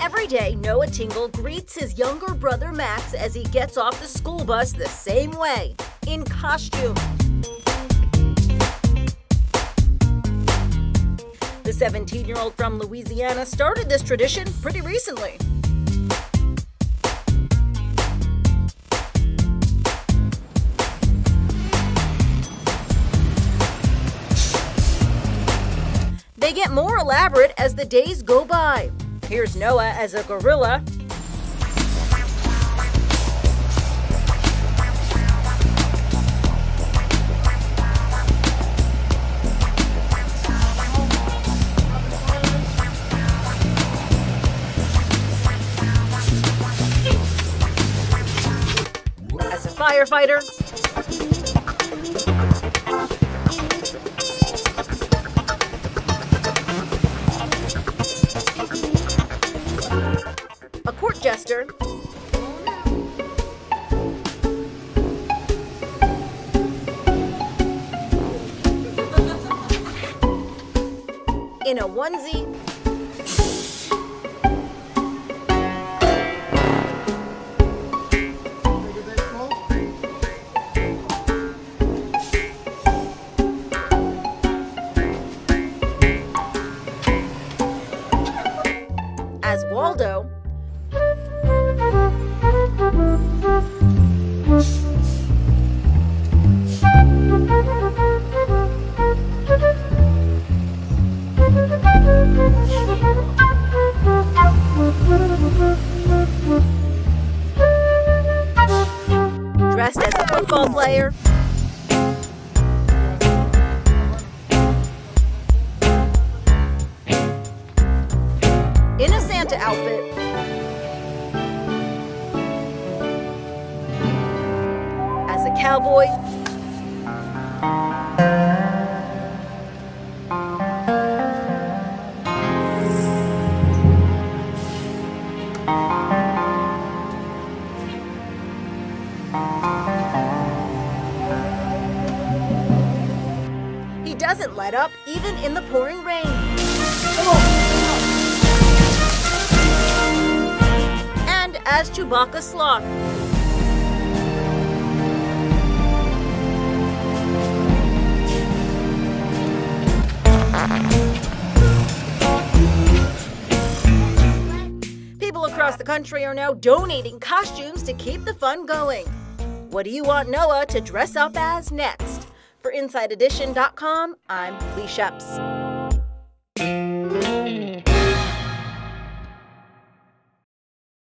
Every day, Noah Tingle greets his younger brother Max as he gets off the school bus the same way, in costume. The 17 year old from Louisiana started this tradition pretty recently. They get more elaborate as the days go by. Here's Noah as a gorilla. As a firefighter. Court jester, in a onesie, as Waldo, dressed as a football player. In a Santa outfit. A cowboy. He doesn't let up even in the pouring rain. And as Chewbacca Sloth. Across the country are now donating costumes to keep the fun going. What do you want Noah to dress up as next? For InsideEdition.com, I'm Leigh Scheps.